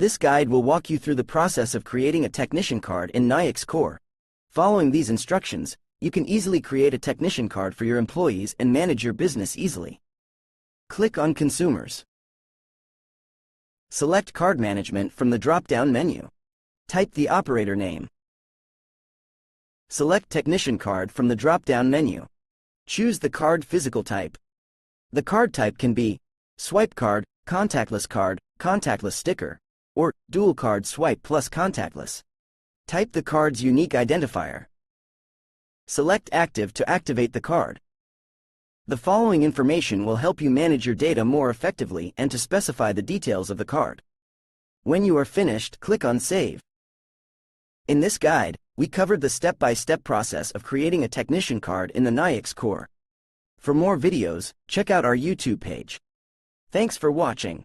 This guide will walk you through the process of creating a technician card in Nayax Core. Following these instructions, you can easily create a technician card for your employees and manage your business easily. Click on Consumers. Select Card Management from the drop-down menu. Type the operator name. Select Technician Card from the drop-down menu. Choose the card physical type. The card type can be swipe card, contactless card, contactless sticker, or dual card swipe plus contactless. Type the card's unique identifier. Select Active to activate the card. The following information will help you manage your data more effectively and to specify the details of the card. When you are finished, click on Save. In this guide, we covered the step-by-step -step process of creating a technician card in the Nayax core. For more videos, check out our YouTube page. Thanks for watching.